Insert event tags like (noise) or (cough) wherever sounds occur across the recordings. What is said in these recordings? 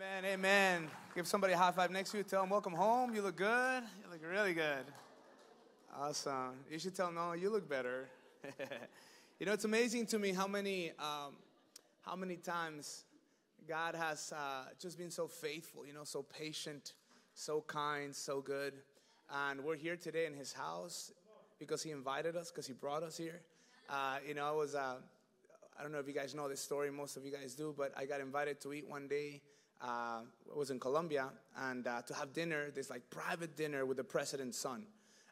Amen, amen. Give somebody a high five next to you. Tell them, welcome home. You look good. You look really good. Awesome. You should tell them, no, you look better. (laughs) you know, it's amazing to me how many, um, how many times God has uh, just been so faithful, you know, so patient, so kind, so good. And we're here today in His house because He invited us, because He brought us here. Uh, you know, I was, uh, I don't know if you guys know this story, most of you guys do, but I got invited to eat one day uh, was in Colombia and uh, to have dinner, this like private dinner with the president's son.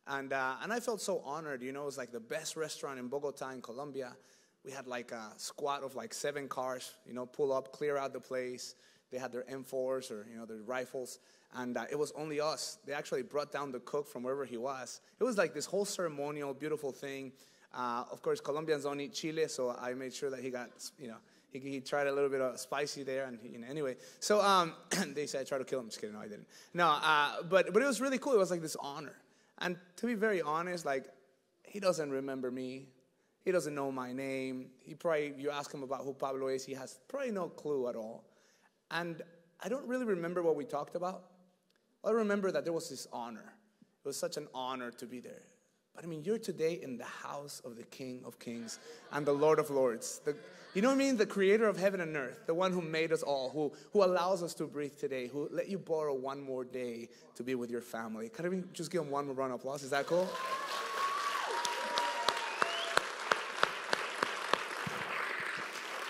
And, uh, and I felt so honored, you know, it was like the best restaurant in Bogota in Colombia. We had like a squad of like seven cars, you know, pull up, clear out the place. They had their M4s or, you know, their rifles. And uh, it was only us. They actually brought down the cook from wherever he was. It was like this whole ceremonial, beautiful thing. Uh, of course, Colombians don't eat chile, so I made sure that he got, you know, he, he tried a little bit of spicy there, and you know, anyway. So um, (clears throat) they said I tried to kill him. Just kidding. No, I didn't. No, uh, but but it was really cool. It was like this honor. And to be very honest, like he doesn't remember me. He doesn't know my name. He probably you ask him about who Pablo is. He has probably no clue at all. And I don't really remember what we talked about. I remember that there was this honor. It was such an honor to be there. But I mean, you're today in the house of the King of Kings and the Lord of Lords. The, you know what I mean? The creator of heaven and earth, the one who made us all, who, who allows us to breathe today, who let you borrow one more day to be with your family. Can I just give him one more round of applause? Is that cool?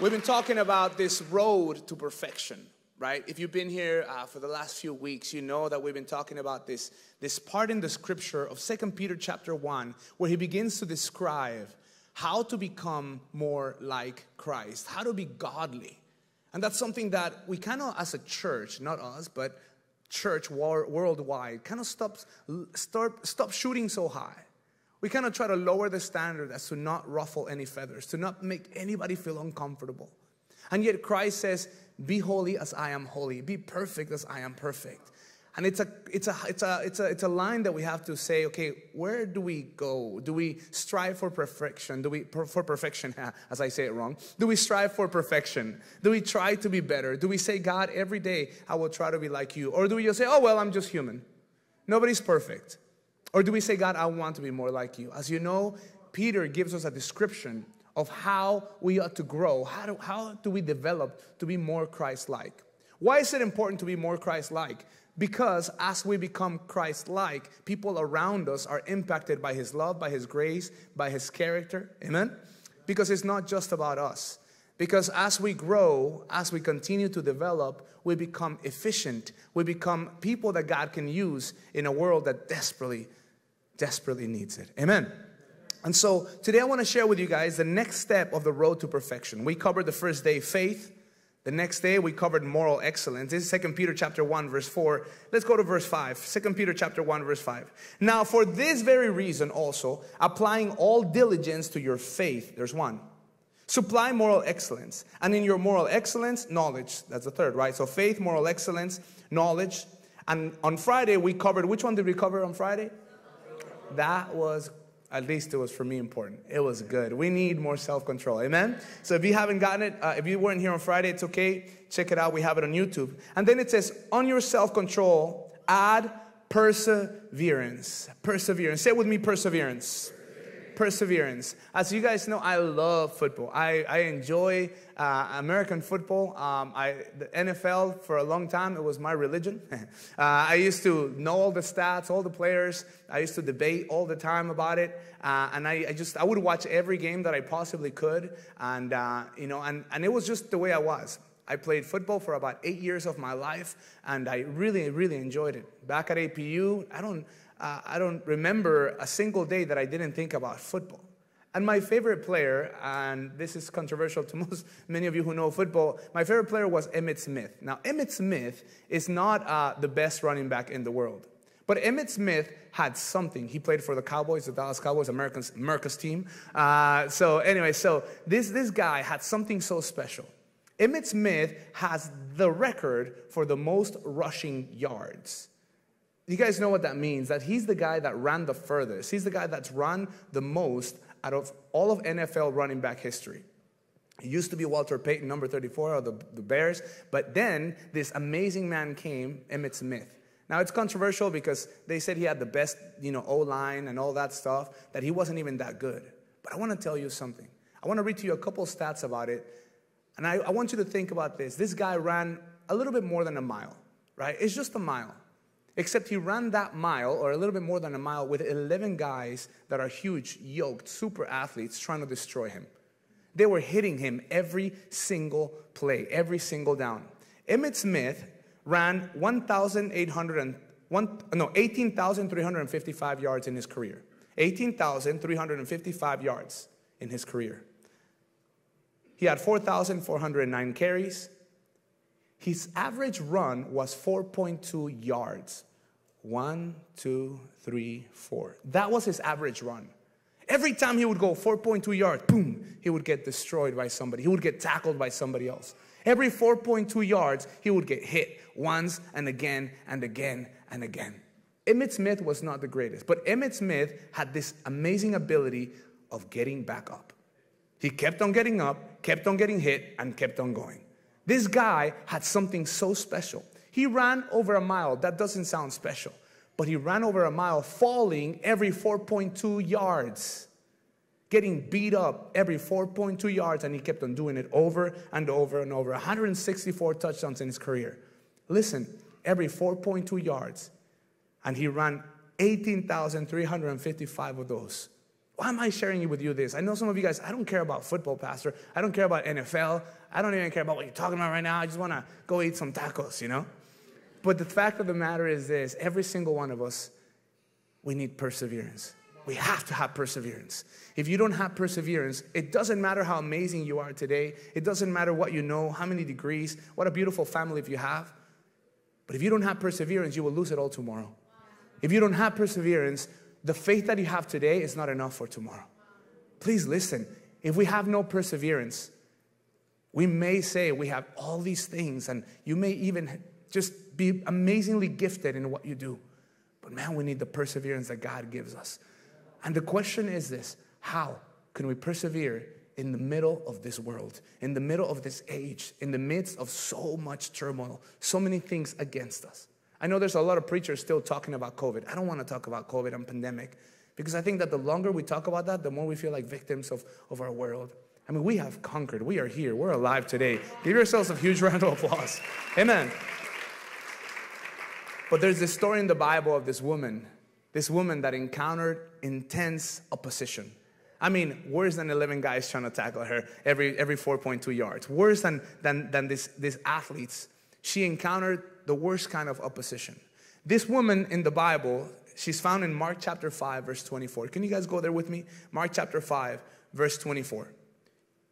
We've been talking about this road to perfection right? If you've been here uh, for the last few weeks, you know that we've been talking about this, this part in the scripture of Second Peter chapter 1, where he begins to describe how to become more like Christ, how to be godly. And that's something that we kind of, as a church, not us, but church worldwide, kind of stops, stop, stop shooting so high. We kind of try to lower the standard as to not ruffle any feathers, to not make anybody feel uncomfortable. And yet Christ says, be holy as I am holy. Be perfect as I am perfect. And it's a, it's, a, it's, a, it's, a, it's a line that we have to say, okay, where do we go? Do we strive for perfection? Do we, for perfection, (laughs) as I say it wrong? Do we strive for perfection? Do we try to be better? Do we say, God, every day I will try to be like you? Or do we just say, oh, well, I'm just human? Nobody's perfect. Or do we say, God, I want to be more like you? As you know, Peter gives us a description of how we ought to grow. How do, how do we develop to be more Christ like? Why is it important to be more Christ like? Because as we become Christ like, people around us are impacted by His love, by His grace, by His character. Amen? Because it's not just about us. Because as we grow, as we continue to develop, we become efficient. We become people that God can use in a world that desperately, desperately needs it. Amen. And so today I want to share with you guys the next step of the road to perfection. We covered the first day faith. The next day we covered moral excellence. This is 2 Peter chapter 1 verse 4. Let's go to verse 5. 2 Peter chapter 1 verse 5. Now for this very reason also, applying all diligence to your faith, there's one. Supply moral excellence. And in your moral excellence, knowledge. That's the third, right? So faith, moral excellence, knowledge. And on Friday we covered, which one did we cover on Friday? That was at least it was for me important. It was good. We need more self control. Amen? So if you haven't gotten it, uh, if you weren't here on Friday, it's okay. Check it out. We have it on YouTube. And then it says, on your self control, add perseverance. Perseverance. Say it with me perseverance perseverance. As you guys know, I love football. I, I enjoy uh, American football. Um, I, the NFL, for a long time, it was my religion. (laughs) uh, I used to know all the stats, all the players. I used to debate all the time about it. Uh, and I, I, just, I would watch every game that I possibly could. And, uh, you know, and, and it was just the way I was. I played football for about eight years of my life, and I really, really enjoyed it. Back at APU, I don't, uh, I don't remember a single day that I didn't think about football. And my favorite player, and this is controversial to (laughs) most many of you who know football, my favorite player was Emmitt Smith. Now, Emmitt Smith is not uh, the best running back in the world. But Emmitt Smith had something. He played for the Cowboys, the Dallas Cowboys, Americans, America's team. Uh, so anyway, so this, this guy had something so special. Emmitt Smith has the record for the most rushing yards. You guys know what that means? That he's the guy that ran the furthest. He's the guy that's run the most out of all of NFL running back history. He used to be Walter Payton, number 34 of the, the Bears, but then this amazing man came, Emmitt Smith. Now it's controversial because they said he had the best, you know, O line and all that stuff, that he wasn't even that good. But I want to tell you something. I want to read to you a couple stats about it. And I, I want you to think about this. This guy ran a little bit more than a mile, right? It's just a mile. Except he ran that mile, or a little bit more than a mile, with 11 guys that are huge, yoked, super athletes trying to destroy him. They were hitting him every single play, every single down. Emmitt Smith ran 1,800 no, 18,355 yards in his career. 18,355 yards in his career. He had 4,409 carries. His average run was 4.2 yards. One, two, three, four. That was his average run. Every time he would go 4.2 yards, boom, he would get destroyed by somebody. He would get tackled by somebody else. Every 4.2 yards, he would get hit once and again and again and again. Emmitt Smith was not the greatest, but Emmitt Smith had this amazing ability of getting back up. He kept on getting up, kept on getting hit, and kept on going. This guy had something so special. He ran over a mile. That doesn't sound special but he ran over a mile, falling every 4.2 yards, getting beat up every 4.2 yards, and he kept on doing it over and over and over. 164 touchdowns in his career. Listen, every 4.2 yards, and he ran 18,355 of those. Why am I sharing with you this? I know some of you guys, I don't care about football, Pastor. I don't care about NFL. I don't even care about what you're talking about right now. I just want to go eat some tacos, you know? But the fact of the matter is this every single one of us, we need perseverance. We have to have perseverance. If you don't have perseverance, it doesn't matter how amazing you are today. It doesn't matter what you know, how many degrees, what a beautiful family if you have. But if you don't have perseverance, you will lose it all tomorrow. If you don't have perseverance, the faith that you have today is not enough for tomorrow. Please listen. If we have no perseverance, we may say we have all these things, and you may even just be amazingly gifted in what you do. But man, we need the perseverance that God gives us. And the question is this how can we persevere in the middle of this world, in the middle of this age, in the midst of so much turmoil, so many things against us? I know there's a lot of preachers still talking about COVID. I don't want to talk about COVID and pandemic because I think that the longer we talk about that, the more we feel like victims of, of our world. I mean, we have conquered. We are here. We're alive today. Give yourselves a huge (laughs) round of applause. Amen. But there's this story in the Bible of this woman, this woman that encountered intense opposition. I mean, worse than 11 guys trying to tackle her every, every 4.2 yards. Worse than, than, than this, these athletes. She encountered the worst kind of opposition. This woman in the Bible, she's found in Mark chapter 5, verse 24. Can you guys go there with me? Mark chapter 5, verse 24.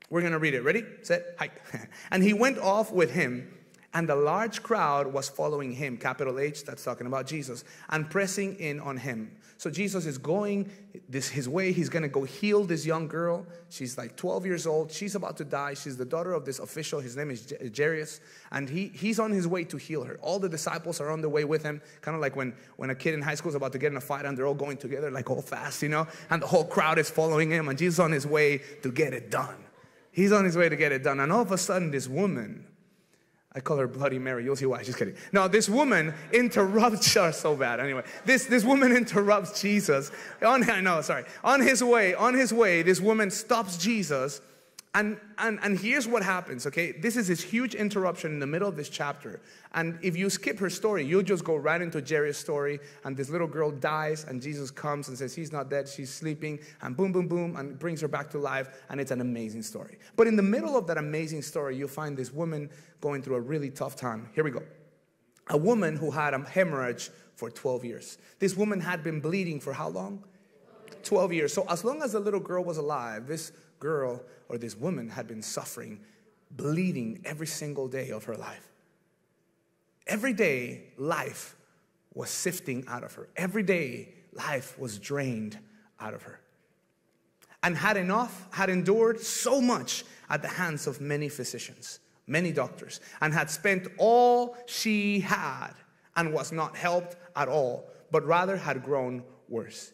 We're going to read it. Ready? Set, (laughs) and he went off with him and the large crowd was following him, capital H, that's talking about Jesus, and pressing in on him. So Jesus is going this his way. He's going to go heal this young girl. She's like 12 years old. She's about to die. She's the daughter of this official. His name is Jairus, and he, he's on his way to heal her. All the disciples are on the way with him, kind of like when, when a kid in high school is about to get in a fight and they're all going together, like all fast, you know? And the whole crowd is following him, and Jesus on his way to get it done. He's on his way to get it done. And all of a sudden, this woman, I call her Bloody Mary. You'll see why. Just kidding. No, this woman interrupts (laughs) her so bad. Anyway, this, this woman interrupts Jesus. On, (laughs) I know, sorry. On his way, on his way, this woman stops Jesus and, and, and here's what happens, okay? This is this huge interruption in the middle of this chapter. And if you skip her story, you'll just go right into Jairus' story. And this little girl dies, and Jesus comes and says, He's not dead, she's sleeping. And boom, boom, boom, and brings her back to life. And it's an amazing story. But in the middle of that amazing story, you'll find this woman going through a really tough time. Here we go. A woman who had a hemorrhage for 12 years. This woman had been bleeding for how long? 12 years. So, as long as the little girl was alive, this girl or this woman had been suffering, bleeding every single day of her life. Every day, life was sifting out of her. Every day, life was drained out of her. And had enough, had endured so much at the hands of many physicians, many doctors, and had spent all she had and was not helped at all, but rather had grown worse.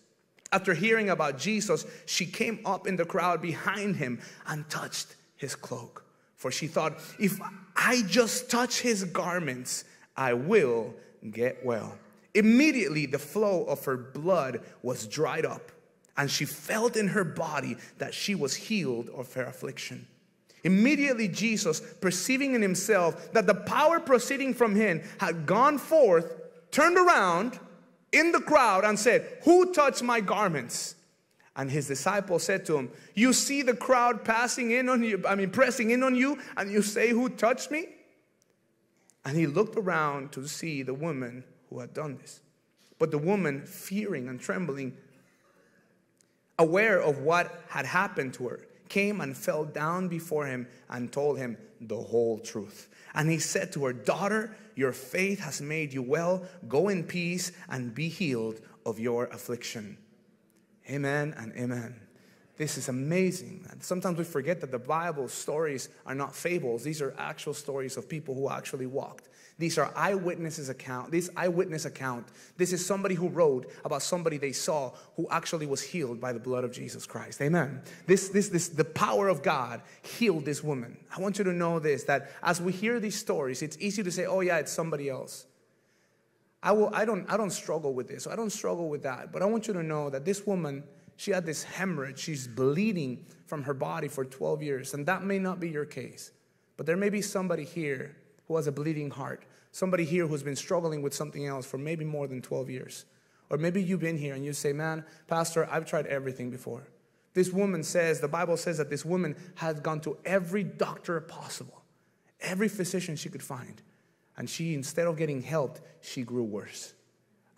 After hearing about Jesus, she came up in the crowd behind him and touched his cloak. For she thought, if I just touch his garments, I will get well. Immediately, the flow of her blood was dried up, and she felt in her body that she was healed of her affliction. Immediately, Jesus, perceiving in himself that the power proceeding from him had gone forth, turned around in the crowd and said, Who touched my garments? And his disciples said to him, You see the crowd passing in on you, I mean, pressing in on you, and you say, Who touched me? And he looked around to see the woman who had done this. But the woman, fearing and trembling, aware of what had happened to her, came and fell down before him and told him the whole truth. And he said to her, Daughter, your faith has made you well. Go in peace and be healed of your affliction. Amen and amen. This is amazing. Sometimes we forget that the Bible stories are not fables. These are actual stories of people who actually walked. These are eyewitnesses account. This eyewitness account. This is somebody who wrote about somebody they saw who actually was healed by the blood of Jesus Christ. Amen. This, this, this, the power of God healed this woman. I want you to know this that as we hear these stories, it's easy to say, "Oh yeah, it's somebody else." I will. I don't. I don't struggle with this. I don't struggle with that. But I want you to know that this woman, she had this hemorrhage. She's bleeding from her body for 12 years, and that may not be your case. But there may be somebody here who has a bleeding heart Somebody here who's been struggling with something else for maybe more than 12 years. Or maybe you've been here and you say, Man, Pastor, I've tried everything before. This woman says, the Bible says that this woman had gone to every doctor possible, every physician she could find. And she, instead of getting helped, she grew worse.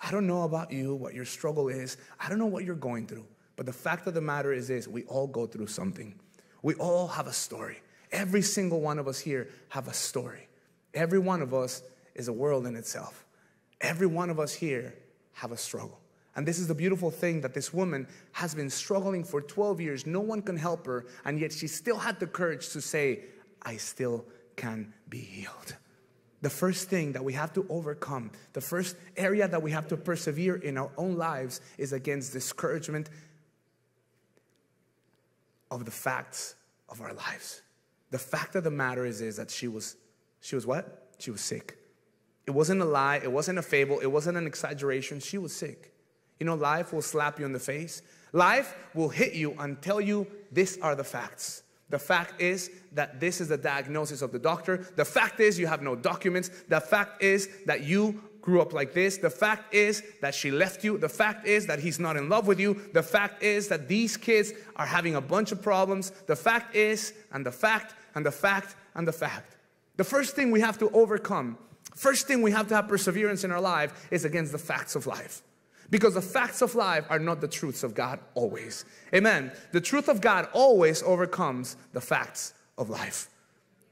I don't know about you, what your struggle is. I don't know what you're going through. But the fact of the matter is this we all go through something. We all have a story. Every single one of us here have a story. Every one of us is a world in itself. Every one of us here have a struggle. And this is the beautiful thing that this woman has been struggling for 12 years. No one can help her, and yet she still had the courage to say, I still can be healed. The first thing that we have to overcome, the first area that we have to persevere in our own lives is against discouragement of the facts of our lives. The fact of the matter is, is that she was, she was what? She was sick. It wasn't a lie, it wasn't a fable, it wasn't an exaggeration. She was sick. You know, life will slap you in the face. Life will hit you and tell you these are the facts. The fact is that this is the diagnosis of the doctor. The fact is you have no documents. The fact is that you grew up like this. The fact is that she left you. The fact is that he's not in love with you. The fact is that these kids are having a bunch of problems. The fact is, and the fact, and the fact, and the fact. The first thing we have to overcome First thing we have to have perseverance in our life is against the facts of life. Because the facts of life are not the truths of God always. Amen. The truth of God always overcomes the facts of life.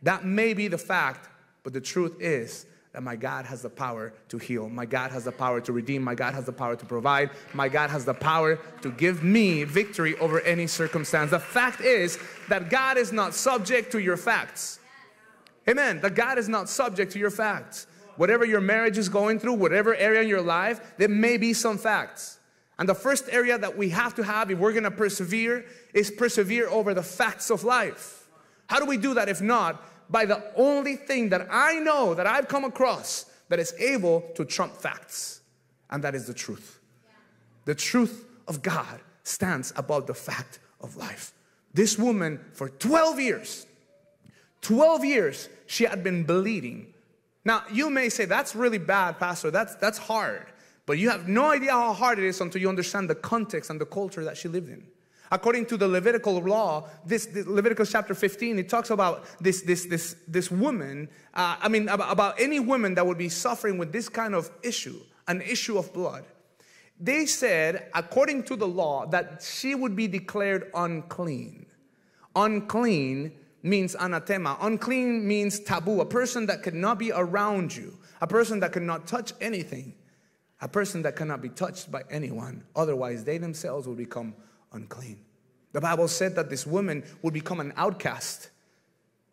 That may be the fact, but the truth is that my God has the power to heal. My God has the power to redeem. My God has the power to provide. My God has the power to give me victory over any circumstance. The fact is that God is not subject to your facts. Amen. That God is not subject to your facts whatever your marriage is going through, whatever area in your life, there may be some facts. And the first area that we have to have if we're going to persevere is persevere over the facts of life. How do we do that if not by the only thing that I know that I've come across that is able to trump facts, and that is the truth. The truth of God stands above the fact of life. This woman, for 12 years, 12 years, she had been bleeding now, you may say, that's really bad, Pastor. That's, that's hard. But you have no idea how hard it is until you understand the context and the culture that she lived in. According to the Levitical law, this, this Leviticus chapter 15, it talks about this, this, this, this woman, uh, I mean, about, about any woman that would be suffering with this kind of issue, an issue of blood. They said, according to the law, that she would be declared unclean. Unclean means anathema. Unclean means taboo, a person that cannot be around you, a person that cannot touch anything, a person that cannot be touched by anyone. Otherwise, they themselves will become unclean. The Bible said that this woman would become an outcast.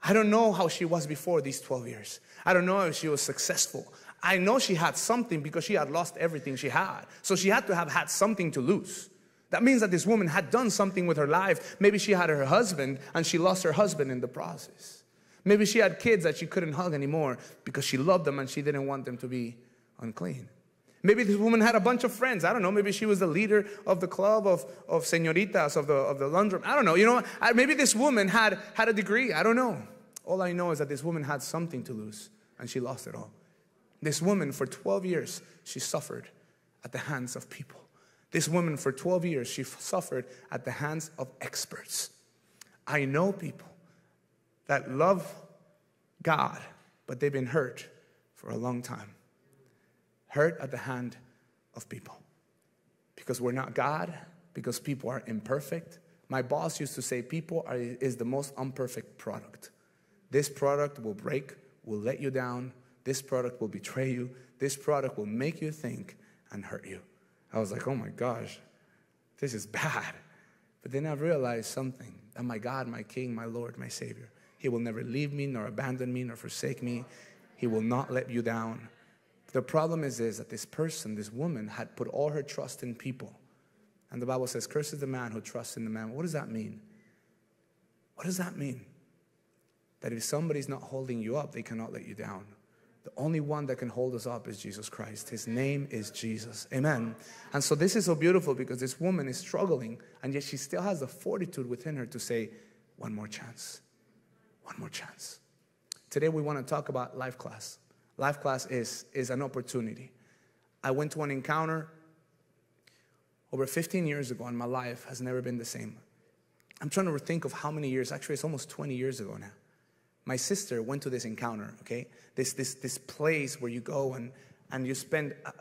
I don't know how she was before these 12 years. I don't know if she was successful. I know she had something because she had lost everything she had. So she had to have had something to lose. That means that this woman had done something with her life. Maybe she had her husband and she lost her husband in the process. Maybe she had kids that she couldn't hug anymore because she loved them and she didn't want them to be unclean. Maybe this woman had a bunch of friends. I don't know. Maybe she was the leader of the club of, of senoritas, of the, of the laundromat. I don't know. You know, maybe this woman had, had a degree. I don't know. All I know is that this woman had something to lose and she lost it all. This woman, for 12 years, she suffered at the hands of people. This woman, for 12 years, she suffered at the hands of experts. I know people that love God, but they've been hurt for a long time. Hurt at the hand of people. Because we're not God, because people are imperfect. My boss used to say, People are, is the most imperfect product. This product will break, will let you down. This product will betray you. This product will make you think and hurt you. I was like, oh my gosh, this is bad. But then I realized something that my God, my King, my Lord, my Savior, He will never leave me, nor abandon me, nor forsake me. He will not let you down. The problem is, is that this person, this woman, had put all her trust in people. And the Bible says, Curses the man who trusts in the man. What does that mean? What does that mean? That if somebody's not holding you up, they cannot let you down. The only one that can hold us up is Jesus Christ. His name is Jesus. Amen. And so this is so beautiful because this woman is struggling, and yet she still has the fortitude within her to say, One more chance. One more chance. Today we want to talk about life class. Life class is, is an opportunity. I went to an encounter over 15 years ago, and my life has never been the same. I'm trying to think of how many years, actually, it's almost 20 years ago now my sister went to this encounter, okay? This, this, this place where you go and, and you spend uh,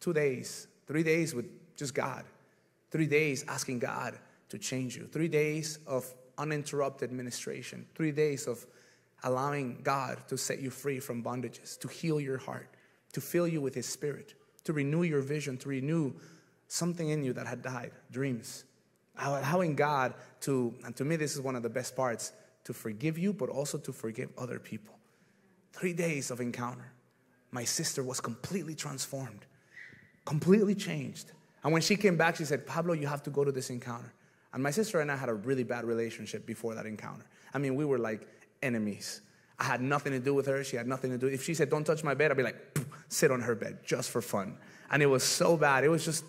two days, three days with just God, three days asking God to change you, three days of uninterrupted ministration, three days of allowing God to set you free from bondages, to heal your heart, to fill you with His Spirit, to renew your vision, to renew something in you that had died, dreams. Allowing God to, and to me, this is one of the best parts to forgive you, but also to forgive other people. Three days of encounter. My sister was completely transformed, completely changed. And when she came back, she said, Pablo, you have to go to this encounter. And my sister and I had a really bad relationship before that encounter. I mean, we were like enemies. I had nothing to do with her. She had nothing to do. If she said, "Don't touch my bed," I'd be like, "Sit on her bed just for fun." And it was so bad. It was just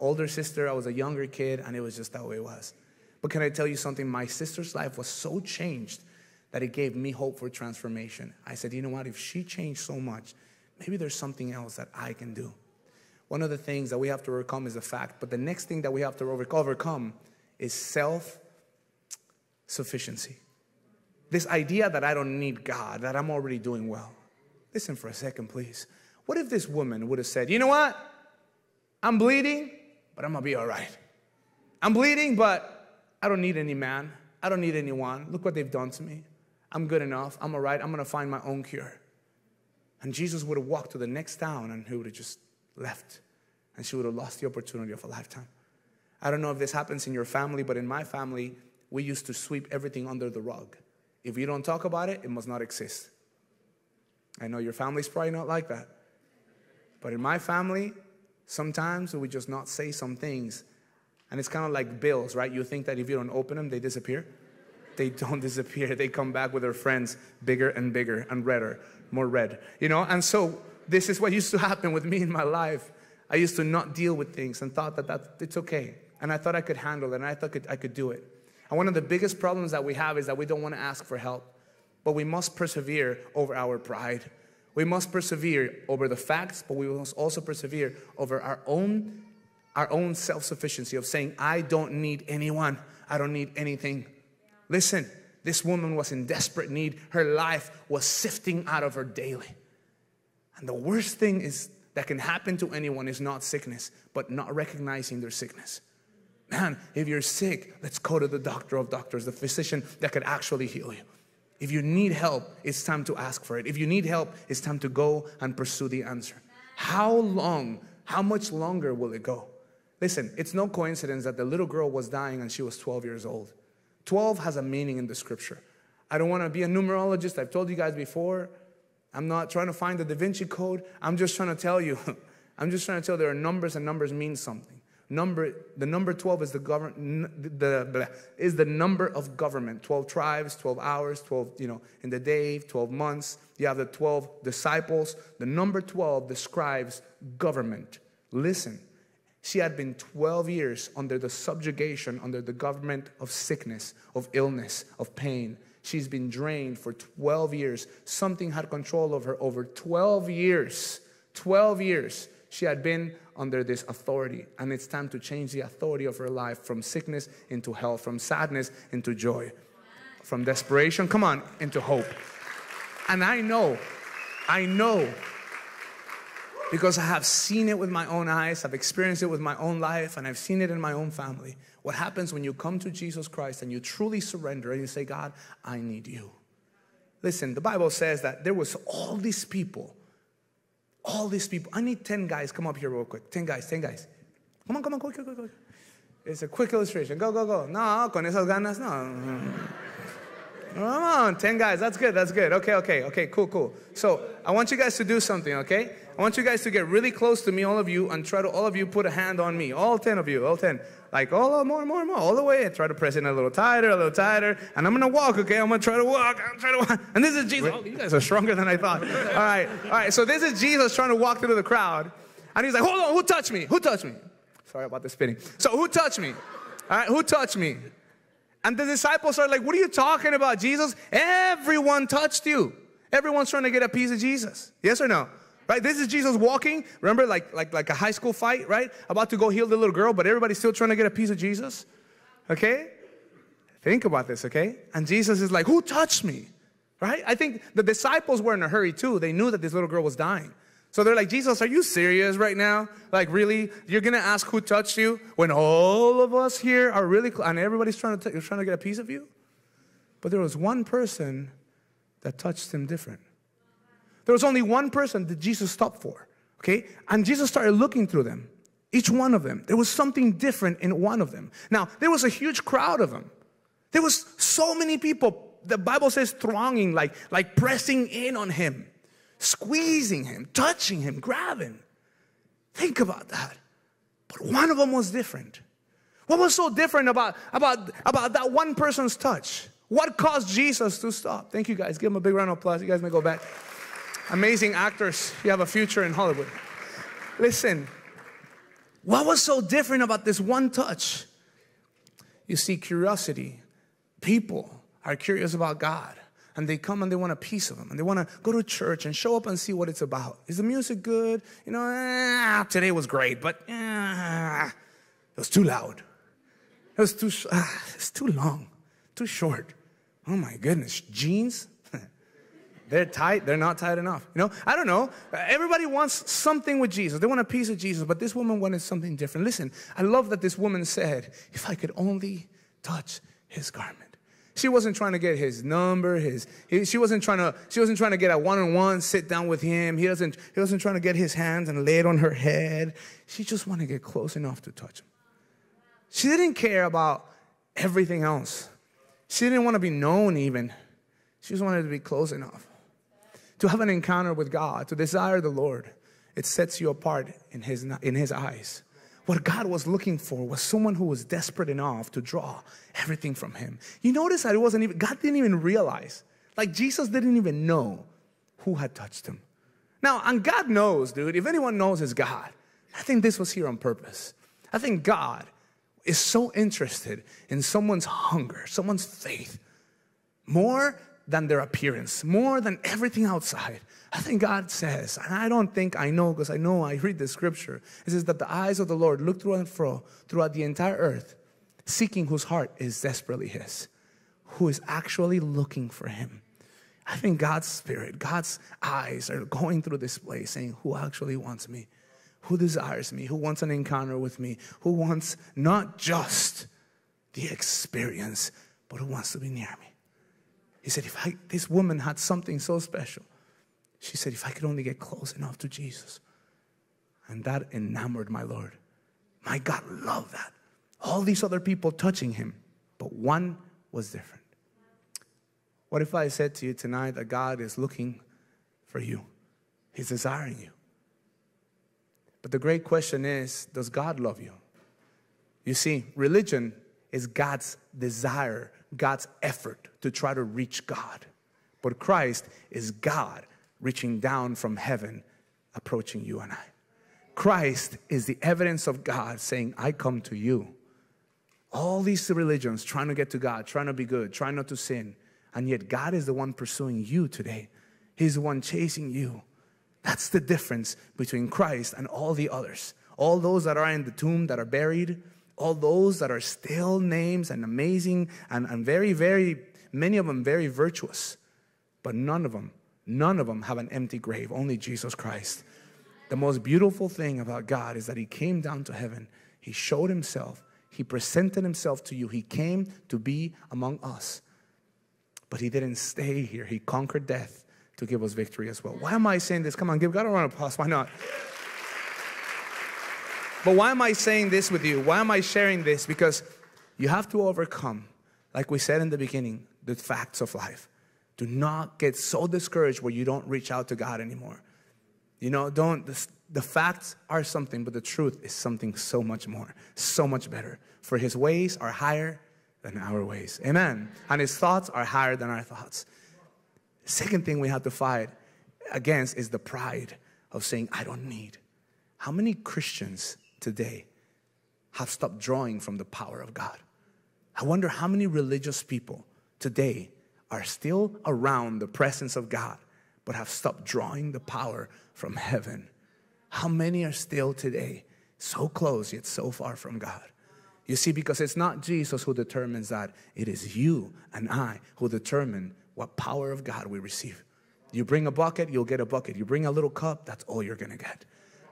older sister. I was a younger kid, and it was just that way it was. But can I tell you something? My sister's life was so changed that it gave me hope for transformation. I said, you know what? If she changed so much, maybe there's something else that I can do. One of the things that we have to overcome is a fact, but the next thing that we have to overcome is self sufficiency. This idea that I don't need God, that I'm already doing well. Listen for a second, please. What if this woman would have said, you know what? I'm bleeding, but I'm gonna be all right. I'm bleeding, but I don't need any man. I don't need anyone. Look what they've done to me. I'm good enough. I'm all right. I'm going to find my own cure. And Jesus would have walked to the next town and he would have just left. And she would have lost the opportunity of a lifetime. I don't know if this happens in your family, but in my family, we used to sweep everything under the rug. If you don't talk about it, it must not exist. I know your family's probably not like that. But in my family, sometimes we just not say some things and it's kind of like bills, right? You think that if you don't open them, they disappear. They (laughs) don't disappear. They come back with their friends bigger and bigger and redder, more red, you know? And so this is what used to (laughs) happen with me in my life. I used to not deal with things and thought that, that it's okay. And I thought I could handle it and I thought I could, I could do it. And one of the biggest problems that we have is that we don't want to ask for help, but we must persevere over our pride. We must persevere over the facts, but we must also persevere over our own our own self sufficiency of saying, I don't need anyone, I don't need anything. Listen, this woman was in desperate need. Her life was sifting out of her daily. And the worst thing is that can happen to anyone is not sickness, but not recognizing their sickness. Man, if you're sick, let's go to the doctor of doctors, the physician that could actually heal you. If you need help, it's time to ask for it. If you need help, it's time to go and pursue the answer. How long, how much longer will it go? Listen, it's no coincidence that the little girl was dying and she was 12 years old. 12 has a meaning in the scripture. I don't want to be a numerologist. I've told you guys before. I'm not trying to find the Da Vinci Code. I'm just trying to tell you. (laughs) I'm just trying to tell you there are numbers and numbers mean something. Number, the number 12 is the, government, the, the, is the number of government. 12 tribes, 12 hours, 12, you know, in the day, 12 months. You have the 12 disciples. The number 12 describes government. Listen, she had been 12 years under the subjugation, under the government of sickness, of illness, of pain. She's been drained for 12 years. Something had control of her over 12 years. 12 years she had been under this authority. And it's time to change the authority of her life from sickness into health, from sadness into joy, from desperation, come on, into hope. And I know, I know because I have seen it with my own eyes, I've experienced it with my own life, and I've seen it in my own family. What happens when you come to Jesus Christ and you truly surrender and you say, God, I need you. Listen, the Bible says that there was all these people, all these people. I need 10 guys. Come up here real quick. 10 guys, 10 guys. Come on, come on, quick, quick, quick. It's a quick illustration. Go, go, go. No, con esas ganas, no. Come on, 10 guys. That's good. That's good. Okay, okay, okay, cool, cool. So I want you guys to do something, okay? I want you guys to get really close to me, all of you, and try to, all of you, put a hand on me. All 10 of you, all 10. Like, oh, more, more, more, all the way. And try to press in a little tighter, a little tighter. And I'm going to walk, okay? I'm going to try to walk. I'm trying to walk. And this is Jesus. Oh, you guys are stronger than I thought. All right, all right. So this is Jesus trying to walk through the crowd. And he's like, hold on, who touched me? Who touched me? Sorry about the spinning. So who touched me? All right, who touched me? And the disciples are like, What are you talking about, Jesus? Everyone touched you. Everyone's trying to get a piece of Jesus. Yes or no? Right? This is Jesus walking. Remember, like, like, like a high school fight, right? About to go heal the little girl, but everybody's still trying to get a piece of Jesus. Okay? Think about this, okay? And Jesus is like, Who touched me? Right? I think the disciples were in a hurry too. They knew that this little girl was dying. So they're like, Jesus, are you serious right now? Like, really? You're gonna ask who touched you when all of us here are really, cl- and everybody's trying to, t- trying to get a piece of you? But there was one person that touched him different. There was only one person that Jesus stopped for, okay? And Jesus started looking through them, each one of them. There was something different in one of them. Now, there was a huge crowd of them. There was so many people, the Bible says thronging, like, like pressing in on him, squeezing him, touching him, grabbing. Think about that. But one of them was different. What was so different about, about, about that one person's touch? What caused Jesus to stop? Thank you guys. Give him a big round of applause. You guys may go back amazing actors. You have a future in Hollywood. Listen, what was so different about this one touch? You see, curiosity. People are curious about God. And they come and they want a piece of Him. And they want to go to church and show up and see what it's about. Is the music good? You know, eh, today was great, but eh, it was too loud. It was too, ah, it's too long, too short. Oh my goodness, jeans? They're tight, they're not tight enough. You know, I don't know. Everybody wants something with Jesus. They want a piece of Jesus, but this woman wanted something different. Listen, I love that this woman said, if I could only touch his garment. She wasn't trying to get his number, his she wasn't trying to she wasn't trying to get a one-on-one sit down with him. He doesn't he wasn't trying to get his hands and lay it on her head. She just wanted to get close enough to touch him. She didn't care about everything else. She didn't want to be known even. She just wanted to be close enough to have an encounter with God, to desire the Lord, it sets you apart in his, in his eyes. What God was looking for was someone who was desperate enough to draw everything from him. You notice that it wasn't even, God didn't even realize, like Jesus didn't even know who had touched him. Now, and God knows, dude, if anyone knows is God. I think this was here on purpose. I think God is so interested in someone's hunger, someone's faith, more than their appearance, more than everything outside. I think God says, and I don't think I know because I know I read the scripture. It says that the eyes of the Lord look through and fro throughout the entire earth, seeking whose heart is desperately His, who is actually looking for Him. I think God's spirit, God's eyes are going through this place saying, Who actually wants me? Who desires me? Who wants an encounter with me? Who wants not just the experience, but who wants to be near me? He said, if I, this woman had something so special. She said, if I could only get close enough to Jesus. And that enamored my Lord. My God loved that. All these other people touching him, but one was different. What if I said to you tonight that God is looking for you? He's desiring you. But the great question is does God love you? You see, religion is God's desire, God's effort to try to reach God. But Christ is God reaching down from heaven, approaching you and I. Christ is the evidence of God saying, I come to you. All these religions trying to get to God, trying to be good, trying not to sin. And yet, God is the one pursuing you today. He's the one chasing you. That's the difference between Christ and all the others. All those that are in the tomb that are buried, all those that are still names and amazing and, and very, very, many of them very virtuous. But none of them, none of them have an empty grave, only Jesus Christ. The most beautiful thing about God is that He came down to heaven, He showed Himself, He presented Himself to you, He came to be among us. But He didn't stay here, He conquered death to give us victory as well. Why am I saying this? Come on, give God a round of applause. Why not? But why am I saying this with you? Why am I sharing this? Because you have to overcome, like we said in the beginning, the facts of life. Do not get so discouraged where you don't reach out to God anymore. You know, don't, the, the facts are something, but the truth is something so much more, so much better. For his ways are higher than our ways. Amen. And his thoughts are higher than our thoughts. Second thing we have to fight against is the pride of saying, I don't need. How many Christians today have stopped drawing from the power of God? I wonder how many religious people today are still around the presence of God, but have stopped drawing the power from heaven. How many are still today so close yet so far from God? You see, because it's not Jesus who determines that, it is you and I who determine what power of God we receive. You bring a bucket, you'll get a bucket. You bring a little cup, that's all you're gonna get.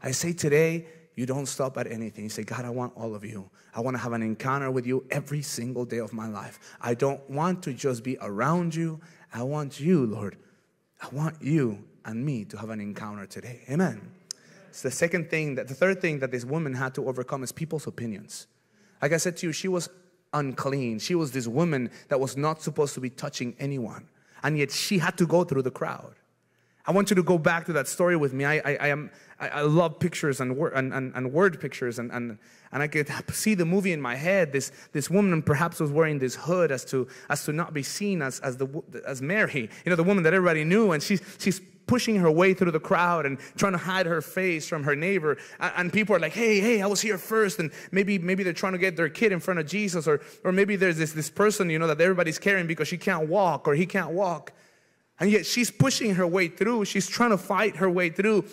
I say today, you don't stop at anything. You say, God, I want all of you. I want to have an encounter with you every single day of my life. I don't want to just be around you. I want you, Lord. I want you and me to have an encounter today. Amen. It's the second thing that the third thing that this woman had to overcome is people's opinions. Like I said to you, she was unclean. She was this woman that was not supposed to be touching anyone and yet she had to go through the crowd. I want you to go back to that story with me. I, I, I am, I, I, love pictures and, word, and, and, and, word pictures, and, and, and I could (laughs) see the movie in my head. This, this woman perhaps was wearing this hood as to, as to not be seen as, as, the, as Mary, you know, the woman that everybody knew, and she's, she's pushing her way through the crowd and trying to hide her face from her neighbor. And people are like, hey, hey, I was here first. And maybe, maybe they're trying to get their kid in front of Jesus. Or, or maybe there's this, this person, you know, that everybody's carrying because she can't walk or he can't walk. And yet she's pushing her way through. She's trying to fight her way through.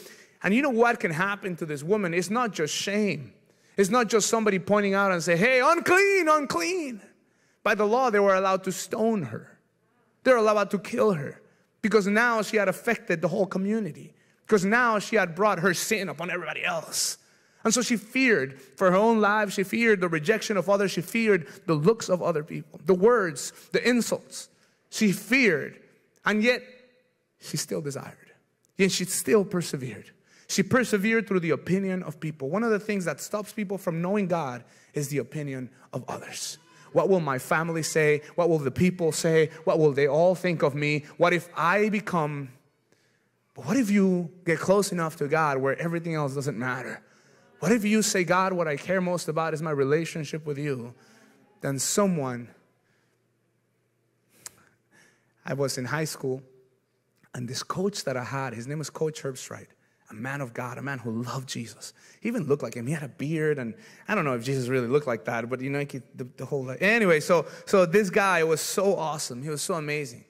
And you know what can happen to this woman? It's not just shame. It's not just somebody pointing out and say, hey, unclean, unclean. By the law, they were allowed to stone her. They're allowed to kill her because now she had affected the whole community, because now she had brought her sin upon everybody else. And so she feared for her own life, she feared the rejection of others, she feared the looks of other people, the words, the insults. She feared, and yet she still desired. Yet she still persevered. She persevered through the opinion of people. One of the things that stops people from knowing God is the opinion of others. What will my family say? What will the people say? What will they all think of me? What if I become. But what if you get close enough to God where everything else doesn't matter? What if you say, God, what I care most about is my relationship with you? Then someone. I was in high school, and this coach that I had, his name was Coach Herbstreit a man of God, a man who loved Jesus. He even looked like him. He had a beard, and I don't know if Jesus really looked like that, but you know, the, the whole. Anyway, so so this guy was so awesome. He was so amazing,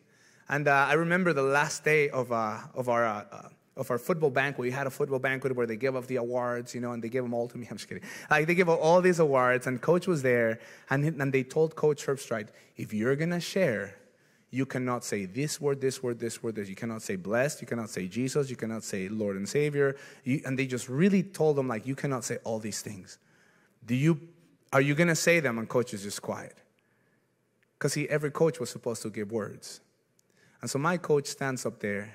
and uh, I remember the last day of uh, of our. Uh, of our football banquet, we had a football banquet where they give off the awards, you know, and they give them all to me. (laughs) I'm just kidding. Like they give all these awards, and Coach was there, and, and they told Coach Herbstreit, if you're gonna share you cannot say this word, this word, this word. This. You cannot say blessed. You cannot say Jesus. You cannot say Lord and Savior. You, and they just really told them like, you cannot say all these things. Do you? Are you gonna say them? And coach is just quiet. Because he, every coach was supposed to give words. And so my coach stands up there,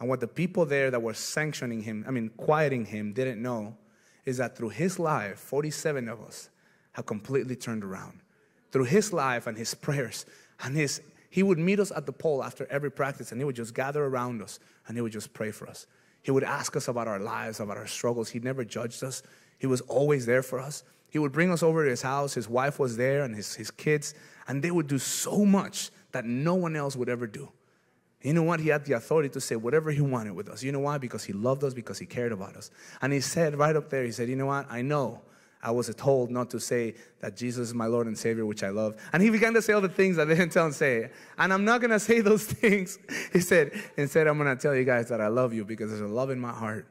and what the people there that were sanctioning him, I mean, quieting him, didn't know, is that through his life, 47 of us have completely turned around. Through his life and his prayers and his he would meet us at the pole after every practice and he would just gather around us and he would just pray for us. He would ask us about our lives, about our struggles. He never judged us. He was always there for us. He would bring us over to his house. His wife was there and his, his kids, and they would do so much that no one else would ever do. You know what? He had the authority to say whatever he wanted with us. You know why? Because he loved us, because he cared about us. And he said right up there, he said, You know what? I know I was told not to say that Jesus is my Lord and Savior, which I love. And he began to say all the things I didn't tell him to say. And I'm not going to say those (laughs) things. He said, Instead, I'm going to tell you guys that I love you because there's a love in my heart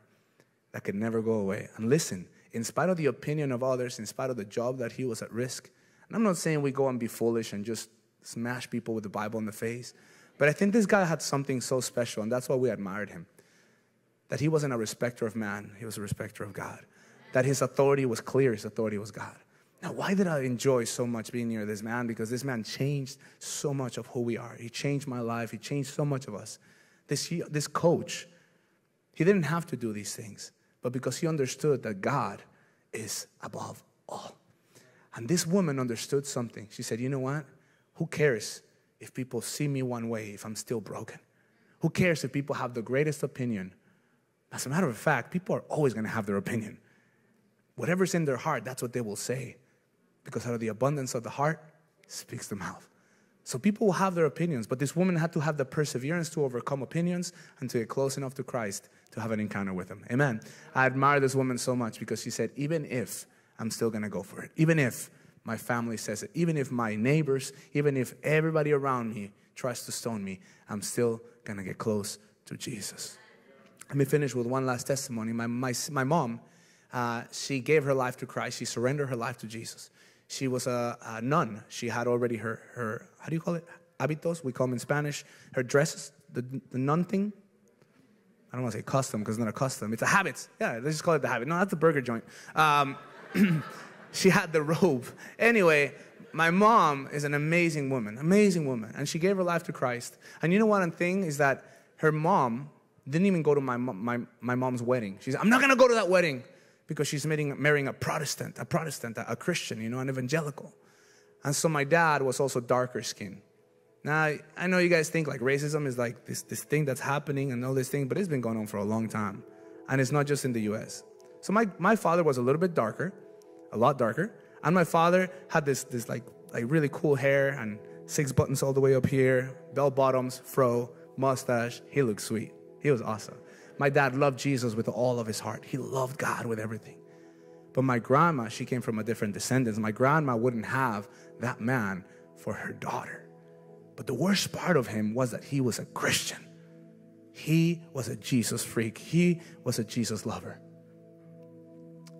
that could never go away. And listen, in spite of the opinion of others, in spite of the job that he was at risk, and I'm not saying we go and be foolish and just smash people with the Bible in the face, but I think this guy had something so special, and that's why we admired him. That he wasn't a respecter of man, he was a respecter of God. That his authority was clear, his authority was God. Now, why did I enjoy so much being near this man? Because this man changed so much of who we are. He changed my life, he changed so much of us. This, this coach, he didn't have to do these things, but because he understood that God is above all. And this woman understood something. She said, You know what? Who cares if people see me one way if I'm still broken? Who cares if people have the greatest opinion? As a matter of fact, people are always going to have their opinion. Whatever's in their heart, that's what they will say. Because out of the abundance of the heart speaks the mouth. So people will have their opinions, but this woman had to have the perseverance to overcome opinions and to get close enough to Christ to have an encounter with him. Amen. I admire this woman so much because she said, even if I'm still going to go for it, even if my family says it. Even if my neighbors, even if everybody around me tries to stone me, I'm still going to get close to Jesus. Let me finish with one last testimony. My, my, my mom, uh, she gave her life to Christ. She surrendered her life to Jesus. She was a, a, nun. She had already her, her, how do you call it? Habitos, we call them in Spanish. Her dresses, the, the nun thing. I don't want to say custom because it's not a custom. It's a habit. Yeah, let's just call it the habit. No, that's a burger joint. Um, (clears throat) she had the robe. Anyway, my mom is an amazing woman, amazing woman, and she gave her life to Christ. And you know what? one thing is that her mom didn't even go to my, my, my mom's wedding. She said, I'm not gonna go to that wedding because she's marrying, marrying a Protestant, a Protestant, a, a Christian, you know, an evangelical. And so my dad was also darker skinned. Now, I know you guys think like racism is like this, this thing that's happening and all this thing, but it's been going on for a long time. And it's not just in the US. So my, my father was a little bit darker, a lot darker. And my father had this, this like, like really cool hair and six buttons all the way up here, bell bottoms, fro, mustache. He looked sweet. He was awesome. My dad loved Jesus with all of his heart. He loved God with everything. But my grandma, she came from a different descendants. My grandma wouldn't have that man for her daughter. But the worst part of him was that he was a Christian. He was a Jesus freak. He was a Jesus lover.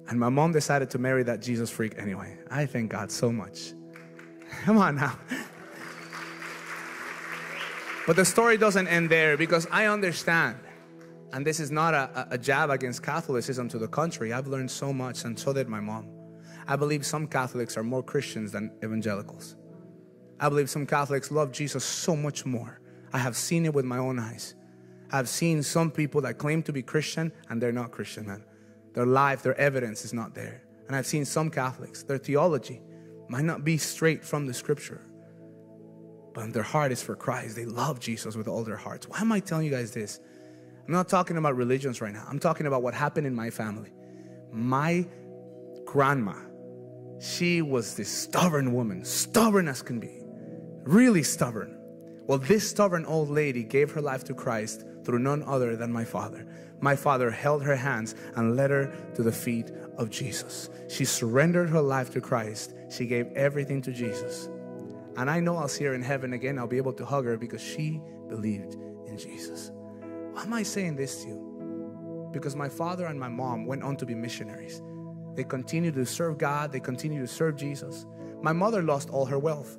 And my mom decided to marry that Jesus freak anyway. I thank God so much. (laughs) Come on now. But the story doesn't end there because I understand. And this is not a, a, jab against Catholicism to the country. I've learned so much, and so did my mom. I believe some Catholics are more Christians than evangelicals. I believe some Catholics love Jesus so much more. I have seen it with my own eyes. I've seen some people that claim to be Christian and they're not Christian, man. Their life, their evidence is not there. And I've seen some Catholics, their theology might not be straight from the scripture, but their heart is for Christ. They love Jesus with all their hearts. Why am I telling you guys this? I'm not talking about religions right now. I'm talking about what happened in my family. My grandma, she was this stubborn woman, stubborn as can be, really stubborn. Well, this stubborn old lady gave her life to Christ through none other than my father my father held her hands and led her to the feet of Jesus. She surrendered her life to Christ. She gave everything to Jesus. And I know I'll see her in heaven again. I'll be able to hug her because she believed in Jesus. Why am I saying this to you? Because my father and my mom went on to be missionaries. They continued to serve God, they continued to serve Jesus. My mother lost all her wealth.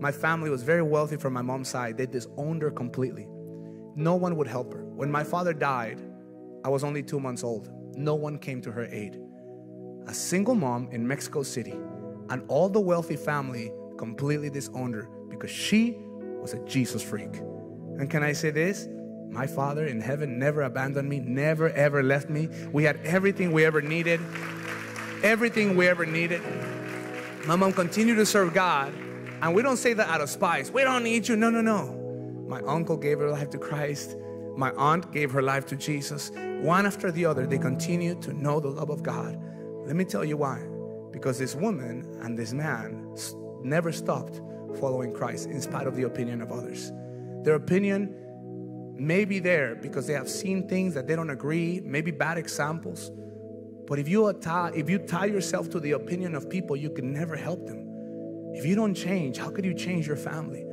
My family was very wealthy from my mom's side. They disowned her completely. No one would help her. When my father died, I was only two months old. No one came to her aid. A single mom in Mexico City, and all the wealthy family completely disowned her because she was a Jesus freak. And can I say this? My father in heaven never abandoned me, never ever left me. We had everything we ever needed, everything we ever needed. My mom continued to serve God, and we don't say that out of spite. We don't need you. No, no, no. My uncle gave her life to Christ. My aunt gave her life to Jesus. One after the other, they continued to know the love of God. Let me tell you why. Because this woman and this man never stopped following Christ in spite of the opinion of others. Their opinion may be there because they have seen things that they don't agree, maybe bad examples. But if you tie, if you tie yourself to the opinion of people, you can never help them. If you don't change, how could you change your family?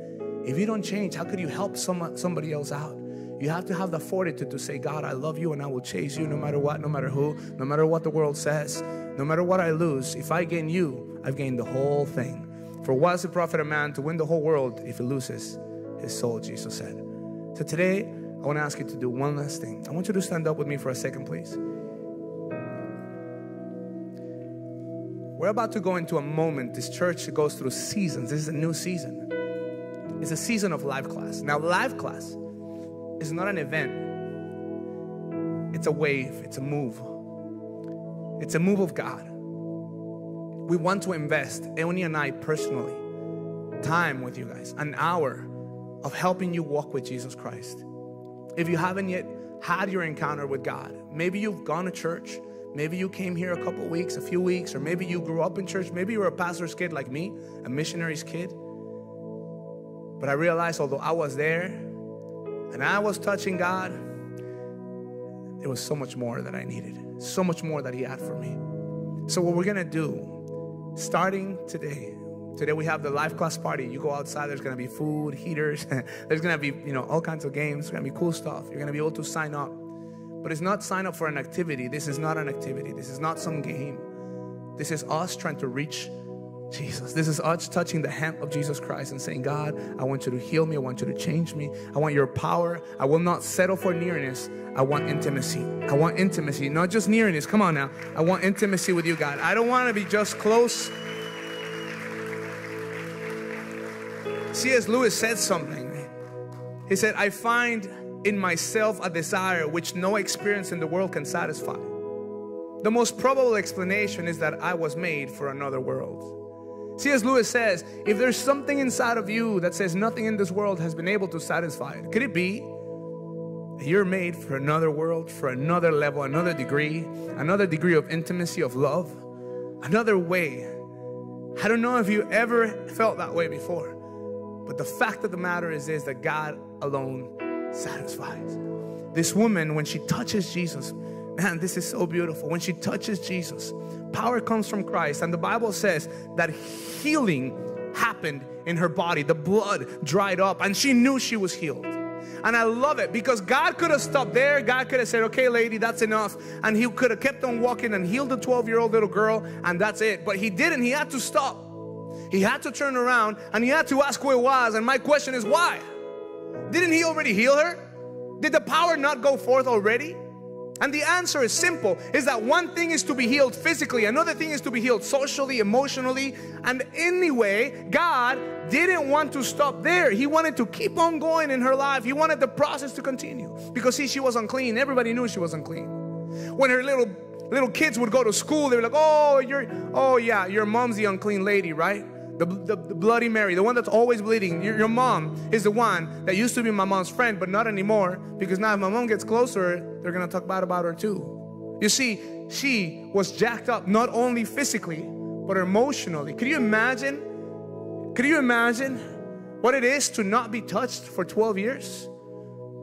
If you don't change, how could you help some, somebody else out? You have to have the fortitude to say, God, I love you and I will chase you no matter what, no matter who, no matter what the world says, no matter what I lose. If I gain you, I've gained the whole thing. For what's the profit of man to win the whole world if he loses his soul, Jesus said. So today, I want to ask you to do one last thing. I want you to stand up with me for a second, please. We're about to go into a moment. This church goes through seasons. This is a new season. It's a season of life class. Now, life class is not an event, it's a wave, it's a move. It's a move of God. We want to invest, Eoni and I personally, time with you guys, an hour of helping you walk with Jesus Christ. If you haven't yet had your encounter with God, maybe you've gone to church, maybe you came here a couple weeks, a few weeks, or maybe you grew up in church, maybe you were a pastor's kid like me, a missionary's kid. But I realized, although I was there, and I was touching God, there was so much more that I needed, so much more that He had for me. So, what we're gonna do, starting today, today we have the life class party. You go outside, there's gonna be food, heaters, (laughs) there's gonna be, you know, all kinds of games, there's gonna be cool stuff. You're gonna be able to sign up. But it's not sign up for an activity. This is not an activity, this is not some game. This is us trying to reach Jesus. This is us touching the hem of Jesus Christ and saying, God, I want you to heal me. I want you to change me. I want your power. I will not settle for nearness. I want intimacy. I want intimacy, not just nearness. Come on now. I want intimacy with you, God. I don't want to be just close. C.S. Lewis said something. He said, I find in myself a desire which no experience in the world can satisfy. The most probable explanation is that I was made for another world. C.S. Lewis says, if there's something inside of you that says nothing in this world has been able to satisfy it, could it be you're made for another world, for another level, another degree, another degree of intimacy, of love, another way? I don't know if you ever felt that way before, but the fact of the matter is, is that God alone satisfies. This woman, when she touches Jesus, man, this is so beautiful. When she touches Jesus, power comes from Christ. And the Bible says that healing happened in her body. The blood dried up, and she knew she was healed. And I love it because God could have stopped there. God could have said, Okay, lady, that's enough. And He could have kept on walking and healed the 12 year old little girl, and that's it. But He didn't. He had to stop. He had to turn around and He had to ask who it was. And my question is, why? Didn't He already heal her? Did the power not go forth already? And the answer is simple is that one thing is to be healed physically, another thing is to be healed socially, emotionally. And anyway, God didn't want to stop there. He wanted to keep on going in her life. He wanted the process to continue because see, she was unclean. Everybody knew she was unclean. When her little little kids would go to school, they were like, "Oh, you're oh yeah, your mom's the unclean lady, right?" The, the, the, Bloody Mary, the one that's always bleeding. Your, your, mom is the one that used to be my mom's friend, but not anymore because now if my mom gets closer, they're gonna talk bad about her too. You see, she was jacked up not only physically, but emotionally. Could you imagine? Could you imagine what it is to not be touched for 12 years?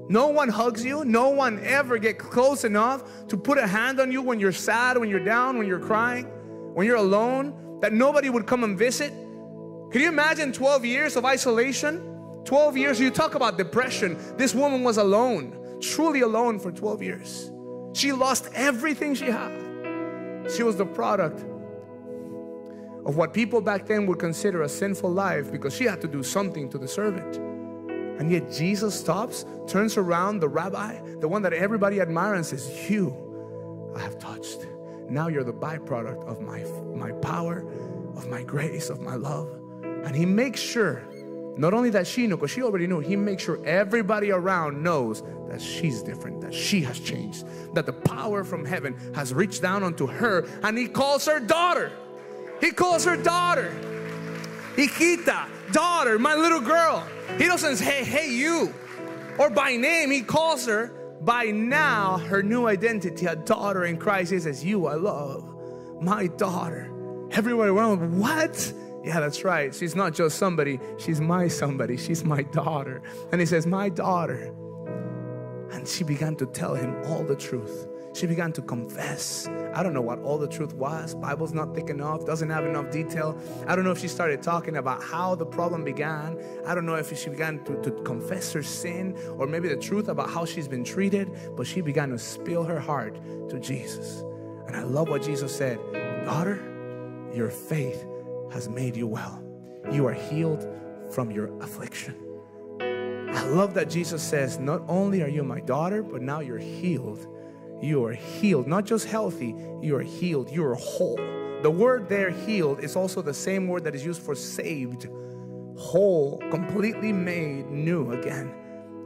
No one hugs you. No one ever get close enough to put a hand on you when you're sad, when you're down, when you're crying, when you're alone, that nobody would come and visit. Can you imagine 12 years of isolation? 12 years, you talk about depression. This woman was alone, truly alone for 12 years. She lost everything she had. She was the product of what people back then would consider a sinful life because she had to do something to deserve it. And yet Jesus stops, turns around the rabbi, the one that everybody admires, and says, You, I have touched. Now you're the byproduct of my, my power, of my grace, of my love. And he makes sure, not only that she knew, because she already knew, he makes sure everybody around knows that she's different, that she has changed, that the power from heaven has reached down onto her, and he calls her daughter. He calls her daughter. Hijita, daughter, my little girl. He doesn't say, hey, hey, you, or by name. He calls her by now her new identity, a daughter in Christ. He says, You I love, my daughter. Everybody around, what? Yeah, that's right. She's not just somebody, she's my somebody. She's my daughter. And he says, My daughter. And she began to tell him all the truth. She began to confess. I don't know what all the truth was. Bible's not thick enough, doesn't have enough detail. I don't know if she started talking about how the problem began. I don't know if she began to, to confess her sin or maybe the truth about how she's been treated, but she began to spill her heart to Jesus. And I love what Jesus said Daughter, your faith has made you well. You are healed from your affliction. I love that Jesus says, Not only are you my daughter, but now you're healed you are healed. Not just healthy, you are healed. You are whole. The word there, healed, is also the same word that is used for saved, whole, completely made new again.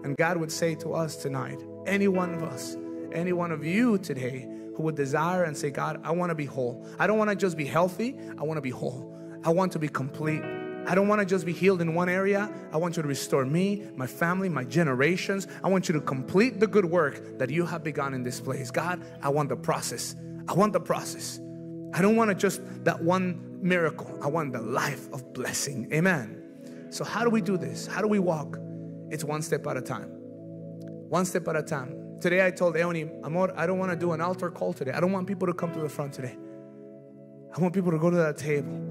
And God would say to us tonight, any one of us, any one of you today who would desire and say, God, I want to be whole. I don't want to just be healthy, I want to be whole. I want to be complete. I don't want to just be healed in one area. I want you to restore me, my family, my generations. I want you to complete the good work that you have begun in this place. God, I want the process. I want the process. I don't want to just that one miracle. I want the life of blessing. Amen. So, how do we do this? How do we walk? It's one step at a time. One step at a time. Today I told Eoni, Amor, I don't want to do an altar call today. I don't want people to come to the front today. I want people to go to that table.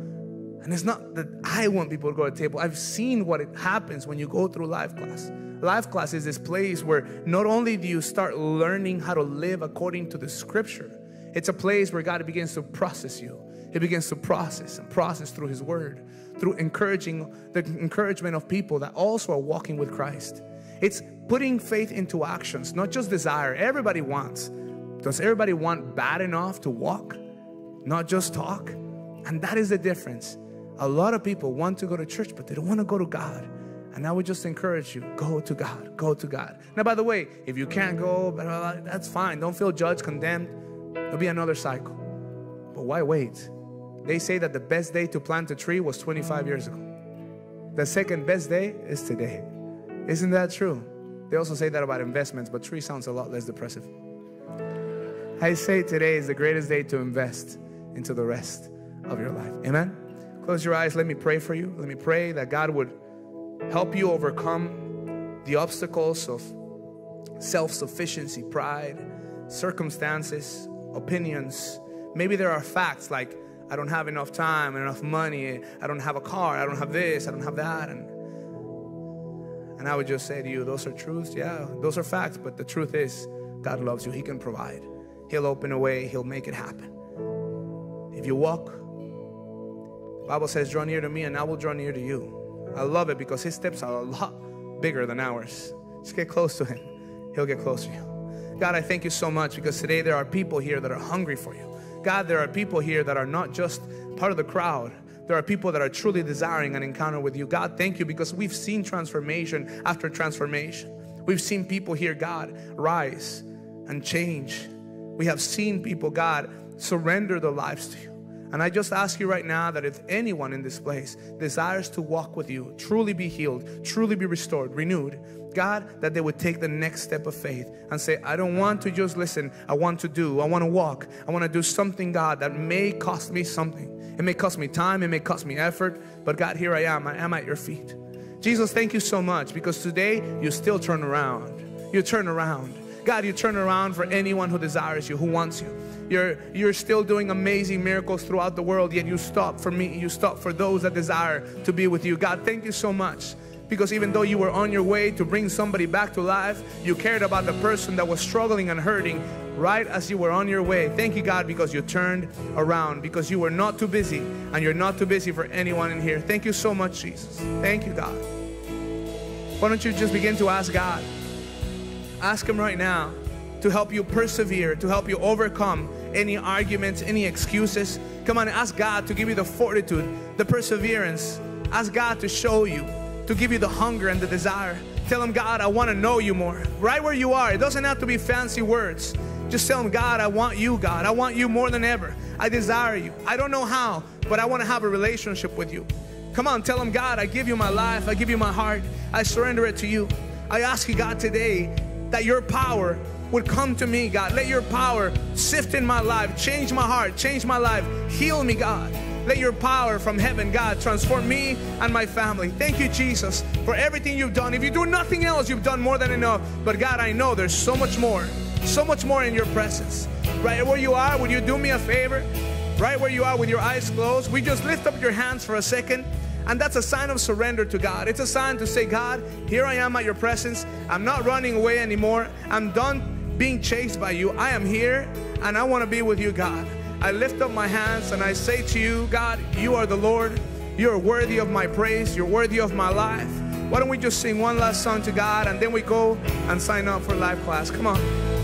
And it's not that I want people to go to the table. I've seen what it happens when you go through life class. Life class is this place where not only do you start learning how to live according to the scripture, it's a place where God begins to process you. He begins to process and process through His Word, through encouraging the encouragement of people that also are walking with Christ. It's putting faith into actions, not just desire. Everybody wants. Does everybody want bad enough to walk, not just talk? And that is the difference. A lot of people want to go to church, but they don't want to go to God. And I would just encourage you go to God, go to God. Now, by the way, if you can't go, that's fine. Don't feel judged, condemned. There'll be another cycle. But why wait? They say that the best day to plant a tree was 25 years ago. The second best day is today. Isn't that true? They also say that about investments, but tree sounds a lot less depressive. I say today is the greatest day to invest into the rest of your life. Amen? Close your eyes. Let me pray for you. Let me pray that God would help you overcome the obstacles of self sufficiency, pride, circumstances, opinions. Maybe there are facts like, I don't have enough time, enough money, I don't have a car, I don't have this, I don't have that. And, and I would just say to you, those are truths. Yeah, those are facts. But the truth is, God loves you. He can provide. He'll open a way, He'll make it happen. If you walk Bible says, draw near to me and I will draw near to you. I love it because his steps are a lot bigger than ours. Just get close to him. He'll get close to you. God, I thank you so much because today there are people here that are hungry for you. God, there are people here that are not just part of the crowd. There are people that are truly desiring an encounter with you. God, thank you because we've seen transformation after transformation. We've seen people here, God, rise and change. We have seen people, God, surrender their lives to you. And I just ask you right now that if anyone in this place desires to walk with you, truly be healed, truly be restored, renewed, God, that they would take the next step of faith and say, I don't want to just listen, I want to do, I want to walk, I want to do something, God, that may cost me something. It may cost me time, it may cost me effort, but God, here I am, I am at your feet. Jesus, thank you so much because today you still turn around. You turn around. God, you turn around for anyone who desires you, who wants you. You're, you're still doing amazing miracles throughout the world, yet you stop for me. You stop for those that desire to be with you. God, thank you so much. Because even though you were on your way to bring somebody back to life, you cared about the person that was struggling and hurting right as you were on your way. Thank you, God, because you turned around, because you were not too busy, and you're not too busy for anyone in here. Thank you so much, Jesus. Thank you, God. Why don't you just begin to ask God? Ask Him right now to help you persevere, to help you overcome any arguments, any excuses. Come on, ask God to give you the fortitude, the perseverance. Ask God to show you, to give you the hunger and the desire. Tell Him, God, I want to know you more. Right where you are. It doesn't have to be fancy words. Just tell Him, God, I want you, God. I want you more than ever. I desire you. I don't know how, but I want to have a relationship with you. Come on, tell Him, God, I give you my life. I give you my heart. I surrender it to you. I ask you, God, today that your power would come to me, God. Let your power sift in my life, change my heart, change my life. Heal me, God. let your power from heaven, God, transform me and my family. Thank you, Jesus, for everything you've done. If you do nothing else, you've done more than enough. But God, I know there's so much more, so much more in your presence. Right where you are, would you do me a favor? Right where you are with your eyes closed, we just lift up your hands for a second. And that's a sign of surrender to God. It's a sign to say, God, here I am at your presence. I'm not running away anymore. I'm done being chased by you. I am here and I want to be with you, God. I lift up my hands and I say to you, God, you are the Lord. You're worthy of my praise. You're worthy of my life. Why don't we just sing one last song to God and then we go and sign up for life class? Come on.